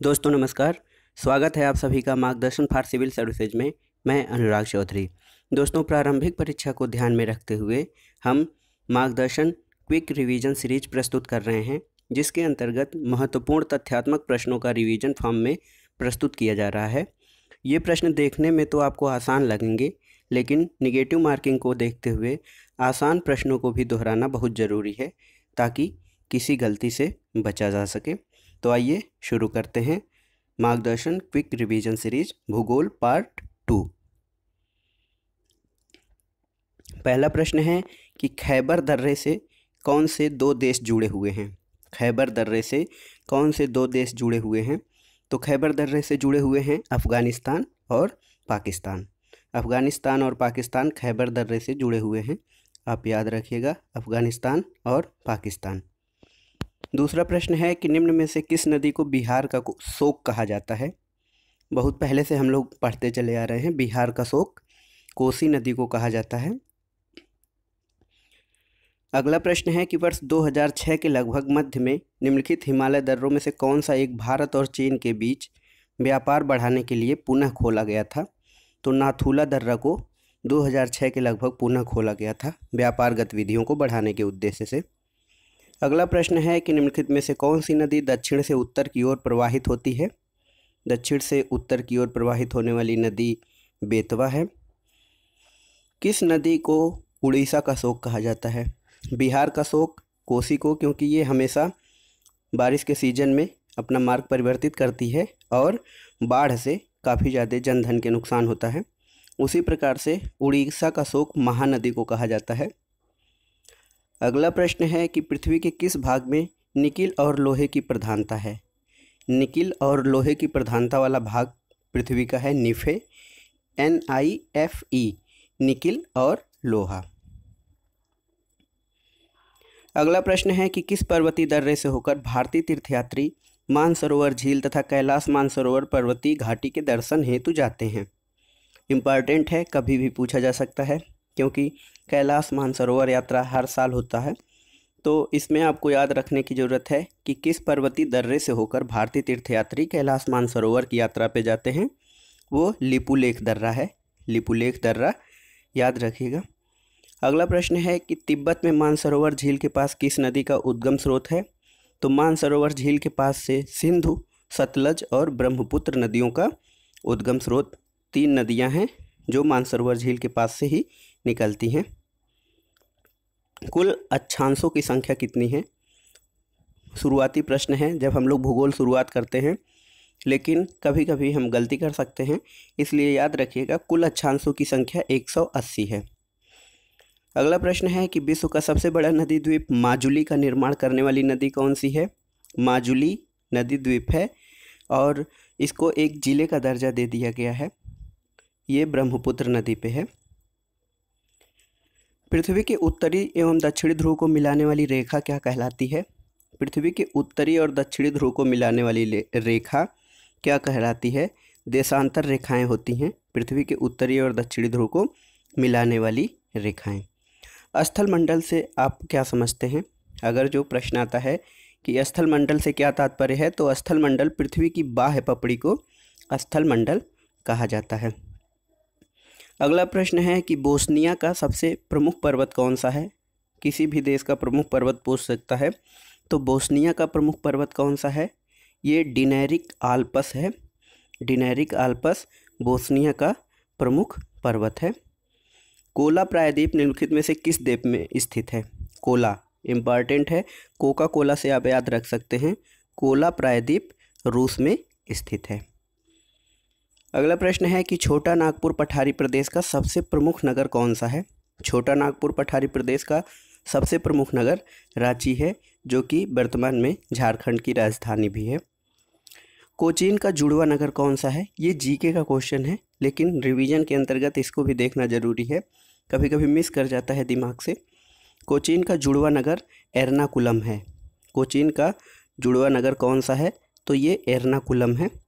दोस्तों, नमस्कार। स्वागत है आप सभी का मार्गदर्शन फॉर सिविल सर्विसेज़ में। मैं अनुराग चौधरी। दोस्तों, प्रारंभिक परीक्षा को ध्यान में रखते हुए हम मार्गदर्शन क्विक रिवीजन सीरीज़ प्रस्तुत कर रहे हैं, जिसके अंतर्गत महत्वपूर्ण तथ्यात्मक प्रश्नों का रिवीजन फॉर्म में प्रस्तुत किया जा रहा है। ये प्रश्न देखने में तो आपको आसान लगेंगे, लेकिन निगेटिव मार्किंग को देखते हुए आसान प्रश्नों को भी दोहराना बहुत ज़रूरी है, ताकि किसी गलती से बचा जा सके। तो आइए शुरू करते हैं मार्गदर्शन क्विक रिवीजन सीरीज़ भूगोल पार्ट टू। पहला प्रश्न है कि खैबर दर्रे से कौन से दो देश जुड़े हुए हैं? खैबर दर्रे से कौन से दो देश जुड़े हुए हैं? तो खैबर दर्रे से जुड़े हुए हैं अफ़गानिस्तान और पाकिस्तान। अफ़गानिस्तान और पाकिस्तान खैबर दर्रे से जुड़े हुए हैं। आप याद रखिएगा अफ़गानिस्तान और पाकिस्तान। दूसरा प्रश्न है कि निम्न में से किस नदी को बिहार का शोक कहा जाता है? बहुत पहले से हम लोग पढ़ते चले आ रहे हैं, बिहार का शोक कोसी नदी को कहा जाता है। अगला प्रश्न है कि वर्ष 2006 के लगभग मध्य में निम्नलिखित हिमालय दर्रों में से कौन सा एक भारत और चीन के बीच व्यापार बढ़ाने के लिए पुनः खोला गया था? तो नाथुला दर्रा को 2006 के लगभग पुनः खोला गया था, व्यापार गतिविधियों को बढ़ाने के उद्देश्य से। अगला प्रश्न है कि निम्नलिखित में से कौन सी नदी दक्षिण से उत्तर की ओर प्रवाहित होती है? दक्षिण से उत्तर की ओर प्रवाहित होने वाली नदी बेतवा है। किस नदी को उड़ीसा का शोक कहा जाता है? बिहार का शोक, कोसी को, क्योंकि ये हमेशा बारिश के सीज़न में अपना मार्ग परिवर्तित करती है और बाढ़ से काफ़ी ज़्यादा जनधन के नुकसान होता है। उसी प्रकार से उड़ीसा का शोक महानदी को कहा जाता है। अगला प्रश्न है कि पृथ्वी के किस भाग में निकिल और लोहे की प्रधानता है? निकिल और लोहे की प्रधानता वाला भाग पृथ्वी का है निफे, N I F E, nickel और लोहा। अगला प्रश्न है कि किस पर्वतीय दर्रे से होकर भारतीय तीर्थयात्री मानसरोवर, झील तथा कैलाश मानसरोवर पर्वतीय घाटी के दर्शन हेतु जाते हैं? इंपॉर्टेंट है, कभी भी पूछा जा सकता है। क्योंकि कैलाश मानसरोवर यात्रा हर साल होता है। तो इसमें आपको याद रखने की ज़रूरत है कि किस पर्वतीय दर्रे से होकर भारतीय तीर्थयात्री कैलाश मानसरोवर की यात्रा पे जाते हैं। वो लिपुलेख दर्रा है। लिपुलेख दर्रा, याद रखिएगा। अगला प्रश्न है कि तिब्बत में मानसरोवर झील के पास किस नदी का उद्गम स्रोत है? तो मानसरोवर झील के पास से सिंधु, सतलज और ब्रह्मपुत्र नदियों का उद्गम स्रोत तीन नदियाँ हैं, जो मानसरोवर झील के पास से ही निकलती हैं। कुल अच्छांशों की संख्या कितनी है? शुरुआती प्रश्न है, जब हम लोग भूगोल शुरुआत करते हैं, लेकिन कभी कभी हम गलती कर सकते हैं, इसलिए याद रखिएगा, कुल अच्छांशों की संख्या 180 है। अगला प्रश्न है कि विश्व का सबसे बड़ा नदी द्वीप माजुली का निर्माण करने वाली नदी कौन सी है? माजुली नदी द्वीप है, और इसको एक ज़िले का दर्जा दे दिया गया है। ये ब्रह्मपुत्र नदी पे है। पृथ्वी के उत्तरी एवं दक्षिणी ध्रुव को मिलाने वाली रेखा क्या कहलाती है? पृथ्वी के उत्तरी और दक्षिणी ध्रुव को मिलाने वाली रेखा क्या कहलाती है? देशांतर रेखाएँ होती हैं। पृथ्वी के उत्तरी और दक्षिणी ध्रुव को मिलाने वाली रेखाएँ। स्थल मंडल से आप क्या समझते हैं? अगर जो प्रश्न आता है कि स्थल मंडल से क्या तात्पर्य है तो स्थल मंडल पृथ्वी की बाह्य पपड़ी को स्थल मंडल कहा जाता है। अगला प्रश्न है कि बोस्निया का सबसे प्रमुख पर्वत कौन सा है? किसी भी देश का प्रमुख पर्वत पूछ सकता है। तो बोस्निया का प्रमुख पर्वत कौन सा है? ये डिनेरिक आल्पस है। डिनेरिक आल्पस बोस्निया का प्रमुख पर्वत है। कोला प्रायद्वीप निम्नलिखित में से किस द्वीप में स्थित है? कोला इंपॉर्टेंट है। कोका कोला से आप याद रख सकते हैं। कोला प्रायद्वीप रूस में स्थित है। अगला प्रश्न है कि छोटा नागपुर पठारी प्रदेश का सबसे प्रमुख नगर कौन सा है? छोटा नागपुर पठारी प्रदेश का सबसे प्रमुख नगर रांची है, जो कि वर्तमान में झारखंड की राजधानी भी है। कोचीन का जुड़वा नगर कौन सा है? ये जीके का क्वेश्चन है, लेकिन रिवीजन के अंतर्गत इसको भी देखना ज़रूरी है। कभी कभी मिस कर जाता है दिमाग से। कोचीन का जुड़वा नगर एर्नाकुलम है। कोचीन का जुड़वा नगर कौन सा है? तो ये एर्नाकुलम है।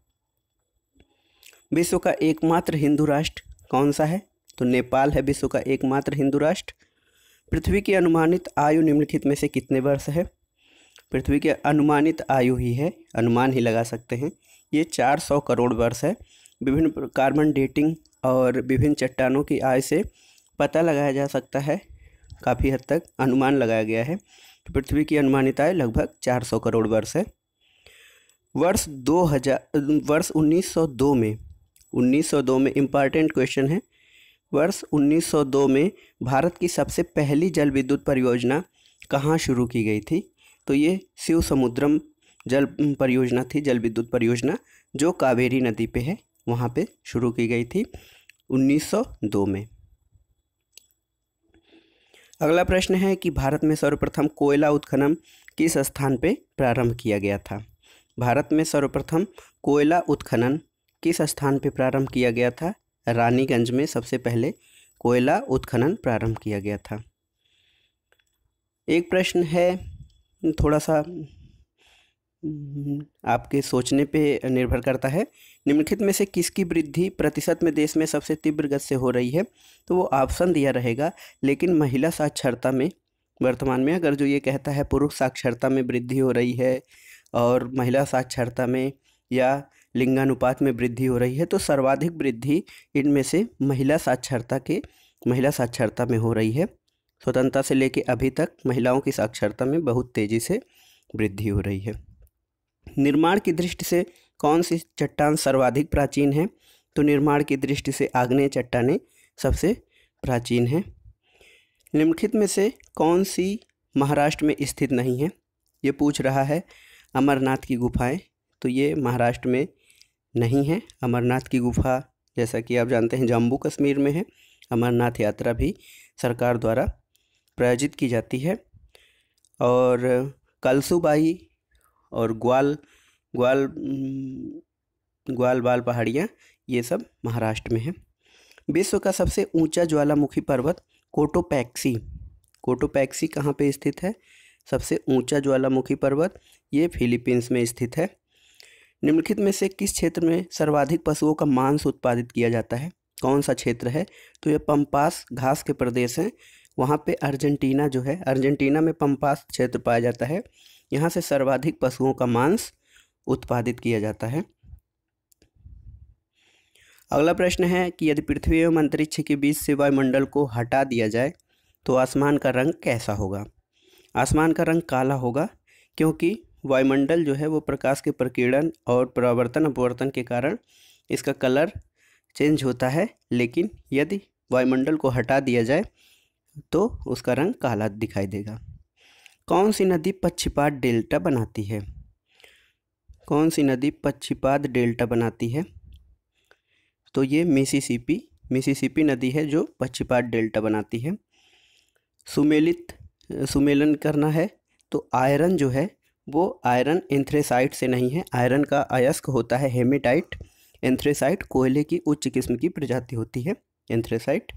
विश्व का एकमात्र हिंदू राष्ट्र कौन सा है? तो नेपाल है विश्व का एकमात्र हिंदू राष्ट्र। पृथ्वी की अनुमानित आयु निम्नलिखित में से कितने वर्ष है? पृथ्वी की अनुमानित आयु ही है, अनुमान ही लगा सकते हैं। ये चार सौ करोड़ वर्ष है। विभिन्न कार्बन डेटिंग और विभिन्न चट्टानों की आय से पता लगाया जा सकता है। काफ़ी हद तक अनुमान लगाया गया है। तो पृथ्वी की अनुमानित आय लगभग चार सौ करोड़ वर्ष है। वर्ष 2000 वर्ष 1902 में 1902 में इंपॉर्टेंट क्वेश्चन है। वर्ष 1902 में भारत की सबसे पहली जल विद्युत परियोजना कहाँ शुरू की गई थी? तो ये शिव समुद्रम जल परियोजना थी जल विद्युत परियोजना, जो कावेरी नदी पे है, वहाँ पे शुरू की गई थी 1902 में। अगला प्रश्न है कि भारत में सर्वप्रथम कोयला उत्खनन किस स्थान पे प्रारंभ किया गया था? भारत में सर्वप्रथम कोयला उत्खनन किस स्थान पर प्रारंभ किया गया था? रानीगंज में सबसे पहले कोयला उत्खनन प्रारंभ किया गया था। एक प्रश्न है, थोड़ा सा आपके सोचने पे निर्भर करता है। निम्नलिखित में से किसकी वृद्धि प्रतिशत में देश में सबसे तीव्र गति से हो रही है? तो वो ऑप्शन दिया रहेगा, लेकिन महिला साक्षरता में, वर्तमान में अगर जो ये कहता है पुरुष साक्षरता में वृद्धि हो रही है, और महिला साक्षरता में या लिंगानुपात में वृद्धि हो रही है तो सर्वाधिक वृद्धि इनमें से महिला साक्षरता के, महिला साक्षरता में हो रही है। स्वतंत्रता से लेकर अभी तक महिलाओं की साक्षरता में बहुत तेज़ी से वृद्धि हो रही है। निर्माण की दृष्टि से कौन सी चट्टान सर्वाधिक प्राचीन है? तो निर्माण की दृष्टि से आग्नेय चट्टाने सबसे प्राचीन हैं। निम्नलिखित में से कौन सी महाराष्ट्र में स्थित नहीं है? ये पूछ रहा है अमरनाथ की गुफाएँ। तो ये महाराष्ट्र में नहीं है। अमरनाथ की गुफा, जैसा कि आप जानते हैं, जम्मू कश्मीर में है। अमरनाथ यात्रा भी सरकार द्वारा प्रायोजित की जाती है। और कलसुबाई और ग्वाल ग्वाल ग्वाल बाल पहाड़ियाँ, ये सब महाराष्ट्र में है। विश्व का सबसे ऊँचा ज्वालामुखी पर्वत कोटोपैक्सी। कोटोपैक्सी कहाँ पे स्थित है? सबसे ऊँचा ज्वालामुखी पर्वत ये फिलीपींस में स्थित है। निम्नलिखित में से किस क्षेत्र में सर्वाधिक पशुओं का मांस उत्पादित किया जाता है? कौन सा क्षेत्र है? तो ये पंपास घास के प्रदेश हैं। वहाँ पे अर्जेंटीना जो है, अर्जेंटीना में पंपास क्षेत्र पाया जाता है। यहाँ से सर्वाधिक पशुओं का मांस उत्पादित किया जाता है। अगला प्रश्न है कि यदि पृथ्वी एवं अंतरिक्ष के बीच से वायुमंडल को हटा दिया जाए तो आसमान का रंग कैसा होगा? आसमान का रंग काला होगा, क्योंकि वायुमंडल जो है वो प्रकाश के प्रकीर्णन और परावर्तन, अपवर्तन के कारण इसका कलर चेंज होता है। लेकिन यदि वायुमंडल को हटा दिया जाए तो उसका रंग काला दिखाई देगा। कौन सी नदी पक्षिपात डेल्टा बनाती है? कौन सी नदी पक्षिपात डेल्टा बनाती है? तो ये मिसिसिपी मिसिसिपी नदी है जो पक्षिपात डेल्टा बनाती है। सुमेलित, सुमेलन करना है तो आयरन जो है वो आयरन एंथ्रेसाइट से नहीं है। आयरन का अयस्क होता है हेमेटाइट। एंथ्रेसाइट कोयले की उच्च किस्म की प्रजाति होती है। एंथ्रेसाइट।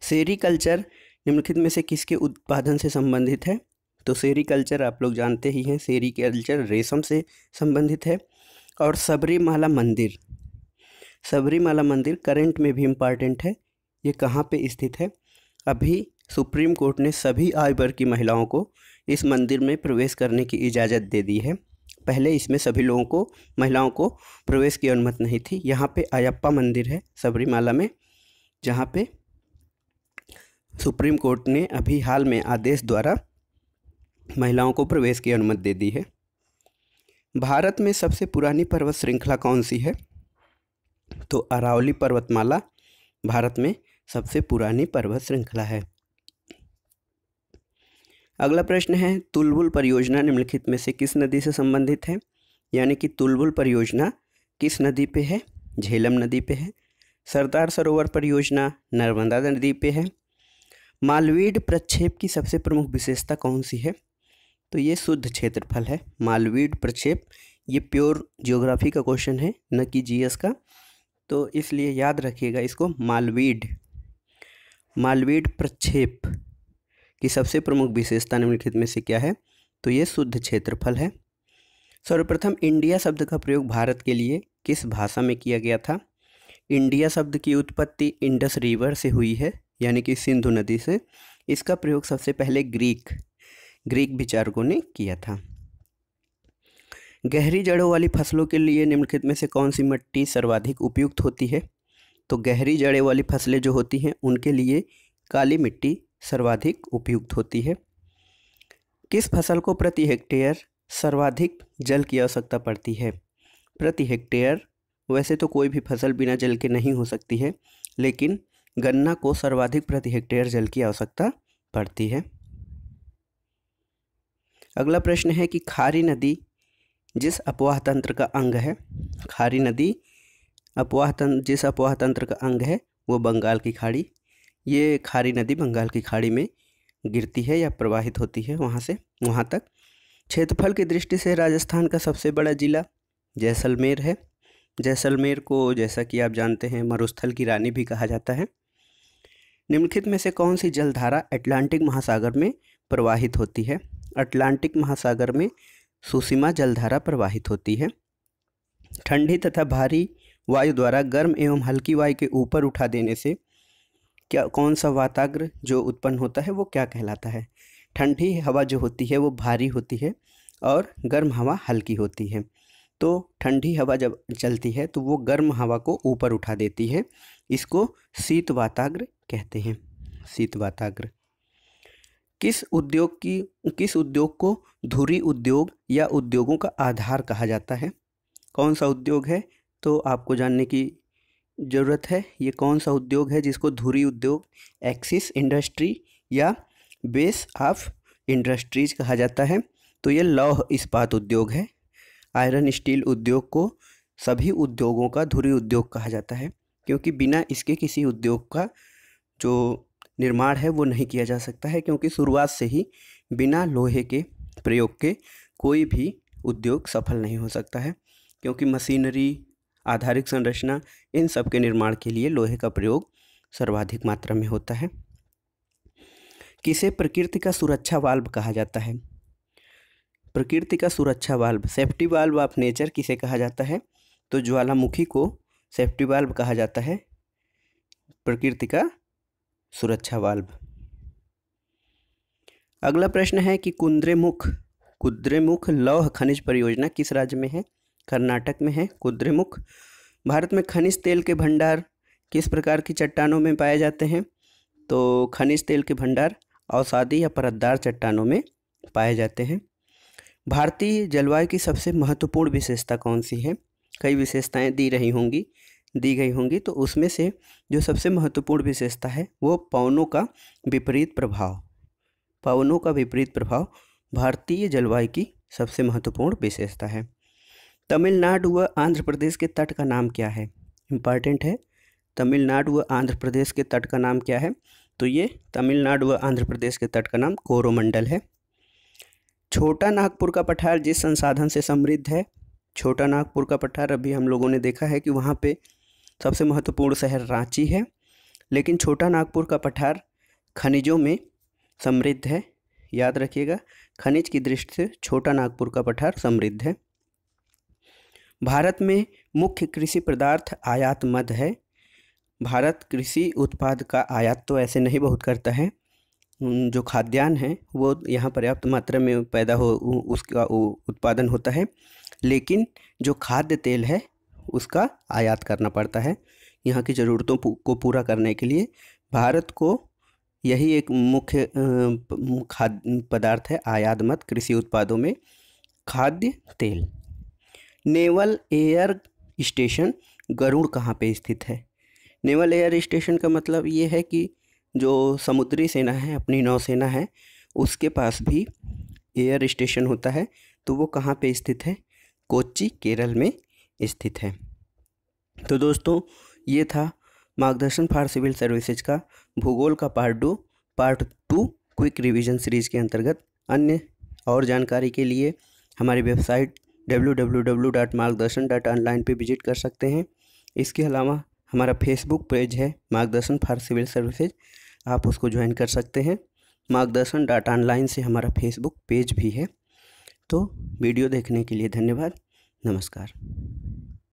सेरिकल्चर निम्नलिखित में से किसके उत्पादन से संबंधित है? तो सेरिकल्चर आप लोग जानते ही हैं, सेरिकल्चर रेशम से संबंधित है। और सबरीमाला मंदिर। सबरीमाला मंदिर करंट में भी इंपॉर्टेंट है। ये कहाँ पे स्थित है? अभी सुप्रीम कोर्ट ने सभी आयु वर्ग की महिलाओं को इस मंदिर में प्रवेश करने की इजाज़त दे दी है। पहले इसमें सभी लोगों को, महिलाओं को प्रवेश की अनुमति नहीं थी। यहाँ पे अयप्पा मंदिर है, सबरीमाला में, जहाँ पे सुप्रीम कोर्ट ने अभी हाल में आदेश द्वारा महिलाओं को प्रवेश की अनुमति दे दी है। भारत में सबसे पुरानी पर्वत श्रृंखला कौन सी है? तो अरावली पर्वतमाला, भारत में सबसे पुरानी पर्वत श्रृंखला है। अगला प्रश्न है, तुलबुल परियोजना निम्नलिखित में से किस नदी से संबंधित है? यानी कि तुलबुल परियोजना किस नदी पे है? झेलम नदी पे है। सरदार सरोवर परियोजना नर्मदा नदी पे है। मालवीड प्रक्षेप की सबसे प्रमुख विशेषता कौन सी है? तो ये शुद्ध क्षेत्रफल है, मालवीड प्रक्षेप। ये प्योर जियोग्राफी का क्वेश्चन है, न कि जीएस का। तो इसलिए याद रखिएगा इसको, मालवीड। मालवीड प्रक्षेप। की सबसे प्रमुख विशेषता निम्नलिखित में से क्या है? तो ये शुद्ध क्षेत्रफल है। सर्वप्रथम इंडिया शब्द का प्रयोग भारत के लिए किस भाषा में किया गया था? इंडिया शब्द की उत्पत्ति इंडस रिवर से हुई है, यानी कि सिंधु नदी से। इसका प्रयोग सबसे पहले ग्रीक ग्रीक विचारकों ने किया था। गहरी जड़ों वाली फ़सलों के लिए निम्नलिखित में से कौन सी मिट्टी सर्वाधिक उपयुक्त होती है? तो गहरी जड़ें वाली फ़सलें जो होती हैं, उनके लिए काली मिट्टी सर्वाधिक उपयुक्त होती है। किस फ़सल को प्रति हेक्टेयर सर्वाधिक जल की आवश्यकता पड़ती है? प्रति हेक्टेयर, वैसे तो कोई भी फ़सल बिना जल के नहीं हो सकती है, लेकिन गन्ना को सर्वाधिक प्रति हेक्टेयर जल की आवश्यकता पड़ती है। अगला प्रश्न है कि खारी नदी जिस अपवाह तंत्र का अंग है, खारी नदी अपवाह तंत्र जिस अपवाह तंत्र का अंग है, वो बंगाल की खाड़ी ये खारी नदी बंगाल की खाड़ी में गिरती है या प्रवाहित होती है वहाँ से, वहाँ तक। क्षेत्रफल की दृष्टि से राजस्थान का सबसे बड़ा ज़िला जैसलमेर है। जैसलमेर को जैसा कि आप जानते हैं, मरुस्थल की रानी भी कहा जाता है। निम्नलिखित में से कौन सी जलधारा अटलांटिक महासागर में प्रवाहित होती है? अटलांटिक महासागर में सुसीमा जलधारा प्रवाहित होती है। ठंडी तथा भारी वायु द्वारा गर्म एवं हल्की वायु के ऊपर उठा देने से क्या कौन सा वाताग्र जो उत्पन्न होता है, वो क्या कहलाता है? ठंडी हवा जो होती है, वो भारी होती है और गर्म हवा हल्की होती है। तो ठंडी हवा जब चलती है तो वो गर्म हवा को ऊपर उठा देती है। इसको शीत वाताग्र कहते हैं। शीत वाताग्र। किस उद्योग की, किस उद्योग को धुरी उद्योग या उद्योगों का आधार कहा जाता है? कौन सा उद्योग है? तो आपको जानने की ज़रूरत है? ये कौन सा उद्योग है जिसको धुरी उद्योग एक्सिस इंडस्ट्री या बेस ऑफ़ इंडस्ट्रीज़ कहा जाता है? तो ये लौह इस्पात उद्योग है। आयरन स्टील उद्योग को सभी उद्योगों का धुरी उद्योग कहा जाता है, क्योंकि बिना इसके किसी उद्योग का जो निर्माण है वो नहीं किया जा सकता है, क्योंकि शुरुआत से ही बिना लोहे के प्रयोग के कोई भी उद्योग सफल नहीं हो सकता है, क्योंकि मशीनरी आधारिक संरचना इन सब के निर्माण के लिए लोहे का प्रयोग सर्वाधिक मात्रा में होता है। किसे प्रकृति का सुरक्षा वाल्व कहा जाता है? प्रकृति का सुरक्षा valve safety valve of nature किसे कहा जाता है? तो ज्वालामुखी को सेफ्टी वाल्व कहा जाता है। प्रकृति का सुरक्षा वाल्व। अगला प्रश्न है कि कुंद्रेमुख, कुद्रेमुख लौह खनिज परियोजना किस राज्य में है? कर्नाटक में है, कुद्रेमुख। भारत में खनिज तेल के भंडार किस प्रकार की चट्टानों में पाए जाते हैं? तो खनिज तेल के भंडार औसादी या परतदार चट्टानों में पाए जाते हैं। भारतीय जलवायु की सबसे महत्वपूर्ण विशेषता कौन सी है? कई विशेषताएँ दी रही होंगी, दी गई होंगी तो उसमें से जो सबसे महत्वपूर्ण विशेषता है, वो पवनों का विपरीत प्रभाव। पवनों का विपरीत प्रभाव भारतीय जलवायु की सबसे महत्वपूर्ण विशेषता है। तमिलनाडु व आंध्र प्रदेश के तट का नाम क्या है? इंपॉर्टेंट है। तमिलनाडु व आंध्र प्रदेश के तट का नाम क्या है? तो ये तमिलनाडु व आंध्र प्रदेश के तट का नाम कोरोमंडल है। छोटा नागपुर का पठार जिस संसाधन से समृद्ध है, छोटा नागपुर का पठार अभी हम लोगों ने देखा है कि वहाँ पे सबसे महत्वपूर्ण शहर रांची है, लेकिन छोटा नागपुर का पठार खनिजों में समृद्ध है। याद रखिएगा, खनिज की दृष्टि से छोटा नागपुर का पठार समृद्ध है। भारत में मुख्य कृषि पदार्थ आयात मद है। भारत कृषि उत्पाद का आयात तो ऐसे नहीं बहुत करता है। जो खाद्यान्न है, वो यहाँ पर्याप्त मात्रा में पैदा हो उसका उत्पादन होता है। लेकिन जो खाद्य तेल है, उसका आयात करना पड़ता है। यहाँ की ज़रूरतों को पूरा करने के लिए भारत को यही एक मुख्य खाद्य पदार्थ है आयात मत कृषि उत्पादों में, खाद्य तेल। नेवल एयर स्टेशन गरुड़ कहाँ पे स्थित है? नेवल एयर स्टेशन का मतलब ये है कि जो समुद्री सेना है, अपनी नौसेना है, उसके पास भी एयर स्टेशन होता है तो वो कहाँ पे स्थित है? कोच्चि, केरल में स्थित है। तो दोस्तों, ये था मार्गदर्शन फॉर सिविल सर्विसेज़ का भूगोल का part two part two, quick revision series के अंतर्गत। अन्य और जानकारी के लिए हमारी वेबसाइट www.margdarshan.online पे विज़िट कर सकते हैं। इसके अलावा हमारा फेसबुक पेज है, मार्गदर्शन फॉर सिविल सर्विसेज़। आप उसको ज्वाइन कर सकते हैं। मार्गदर्शन डॉट ऑनलाइन से हमारा फेसबुक पेज भी है। तो वीडियो देखने के लिए धन्यवाद। नमस्कार।